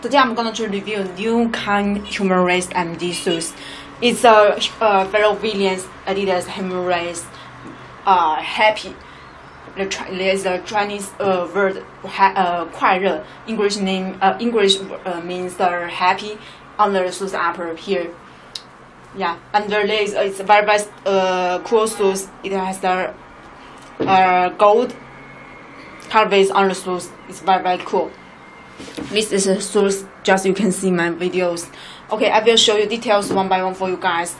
Today I'm going to review new kind human MD shoes. It's a uh, Pharrell Williams Adidas race uh, happy. The, there's a Chinese uh, word uh, English name uh, English uh, means the happy on the shoes upper here. Yeah, and there is it's very very uh, cool shoes. It has the uh, gold colorways on the shoes. It's very very cool. This is a source, just you can see my videos. Okay, I will show you details one by one for you guys.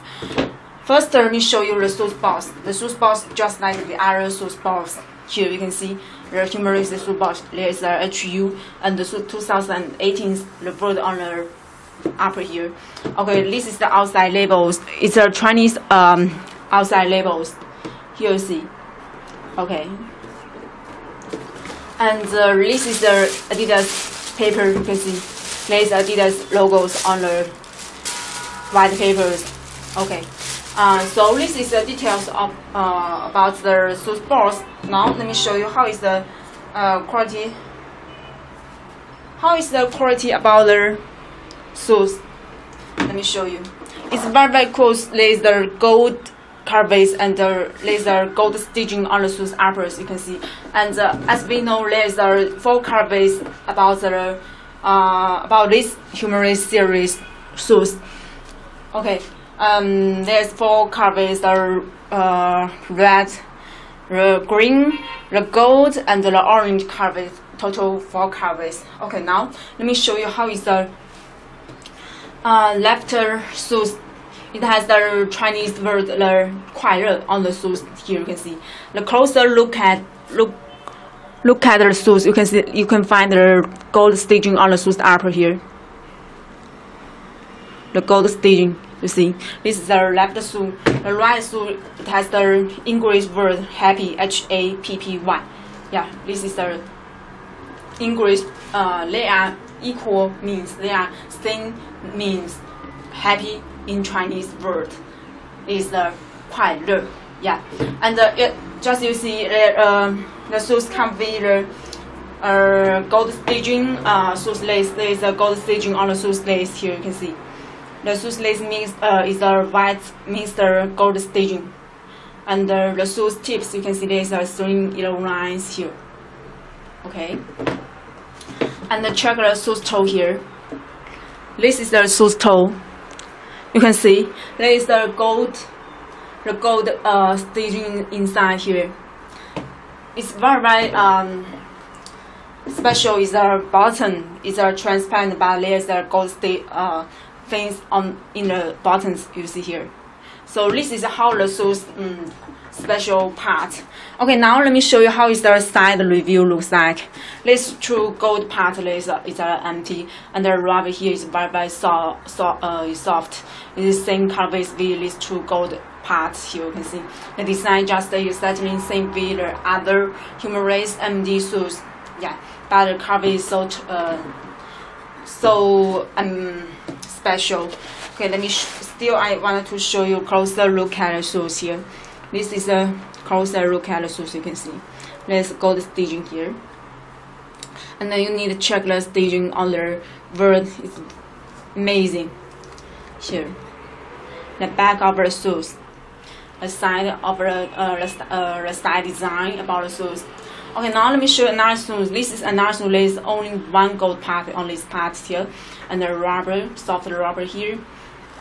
First, let me show you the source box. The source box just like the other source box. Here you can see the Human Race source box. There is the HU and the 2018 the word on the upper here. Okay, this is the outside labels. It's a Chinese um outside labels. Here you see. Okay. And uh, this is the Adidas paper you can see there's Adidas logos on the white papers. Okay. Uh, so this is the details of uh, about the box. Now let me show you how is the uh, quality. How is the quality about the shoes? Let me show you. It's very very cool. There's the gold carvings and the laser gold stitching on the shoes uppers you can see. And uh, as we know there's are four carvings about the uh, about this Human Race series shoes. Okay um, there's four carvings the uh, red the green the gold and the orange carvings total four carvings okay now let me show you how is the uh, left shoes it has the Chinese word the 快乐 on the shoes here you can see. The closer look at look look at the shoes you can see you can find the gold stitching on the shoes upper here. The gold stitching you see. This is the left shoe. The right shoe it has the English word happy H A P P Y. Yeah, this is the English uh they are equal means they are same means happy in Chinese word is the 快乐. Yeah, and uh, it, just you see uh, um, the shoes come with the uh, gold stitching uh, shoes lace. There is a gold stitching on the shoes lace here. You can see the shoes lace means uh, is a white means the gold stitching, and uh, the shoes tips you can see there is a three yellow lines here. Okay, and the check the shoes toe here. This is the shoes toe you can see. There is the gold the gold uh, stitching inside here. It's very very um, special. Is the button. Is a transparent but there's a gold sti uh, things on in the buttons you see here so this is how the shoes um, special part. Okay, now let me show you how is the side review looks like. This true gold part is, is uh, empty, and the rubber here is very very soft. So, uh, soft. It is same color with this true gold part here you can see. The design just is exactly same with the other human race MD shoes. Yeah, but the cover is so uh, so um special. Okay, let me still I wanted to show you closer look at the shoes here. This is a closer look at the shoes you can see. There's gold stitching here. And then you need to check the stitching on the word. It's amazing. Here. The back of the shoes. The side of the, uh, the, uh, the side design about the shoes. Okay, now let me show you another shoes. This is another shoe. There's only one gold part on this part here. And the rubber, soft rubber here.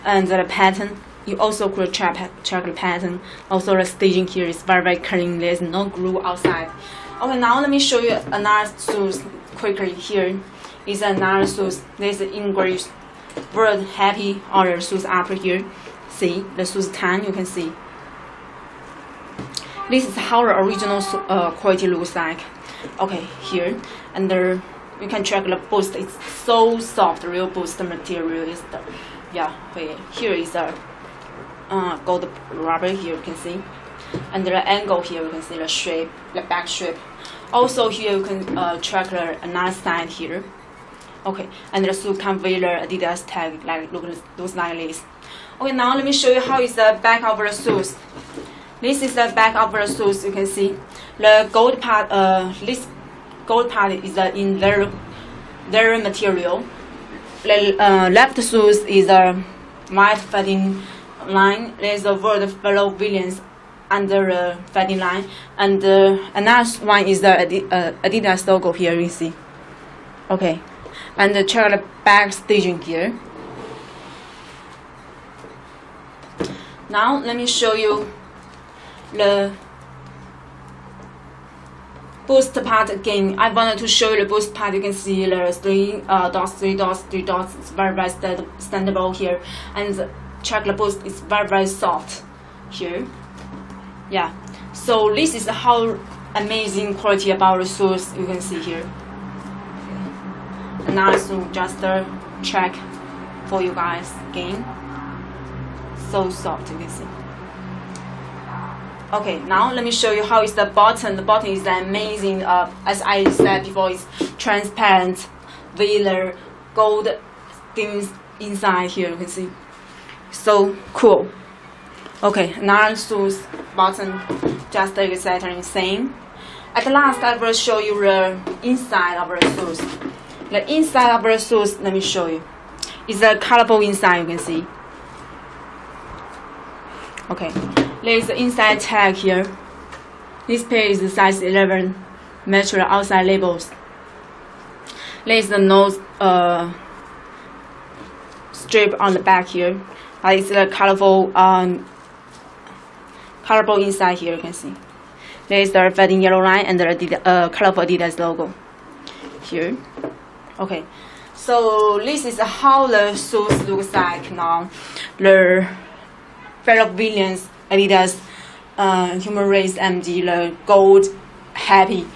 And the pattern you also could check, the pattern. Also the staging here is very very clean. There's no glue outside. Okay, now let me show you another shoes quickly. Here is another shoes. This is English word happy on the shoes upper here. See the shoes tan. You can see. This is how the original uh, quality looks like. Okay, here. And there you can check the boost. It's so soft, real boost material is the yeah. Okay, here is a uh, gold rubber here you can see. And the angle here you can see the shape the back shape. Also here you can uh, track the another side here. Okay and the come with the adidas tag like look looks like this. Okay now let me show you how is the back of the shoes this is the back of the shoes you can see the gold part uh this gold part is uh, in their their material the uh, left shoes is a white fading line. There's a word Pharrell Williams under the fading line, and uh, another one is the Adi- uh, Adidas logo here. You see. Okay, and uh, check the back staging here. Now let me show you the boost part again. I wanted to show the boost part. You can see the three uh, dots, three dots, three dots. It's very very stand standable here, and check the boost. It's very very soft here. Yeah. So this is how amazing quality about the shoes you can see here. And now so just check for you guys again. So soft you can see. Okay, now let me show you how is the bottom. The bottom is amazing. Uh, as I said before, it's transparent the gold things inside here. You can see, so cool. Okay, now shoes bottom just exactly same. At last, I will show you the inside of the shoes. The inside of the shoes, let me show you. It's a colorful inside. You can see. Okay, there is the inside tag here. This pair is the size 11 measure outside labels. There is the nose uh, strip on the back here. Uh, it's a colorful um, colorful inside here. You can see. There is the fading yellow line and the uh, colorful Adidas logo here. Okay, so this is how the shoes looks like now. The Pharrell Williams Adidas uh, Human Race MD the gold happy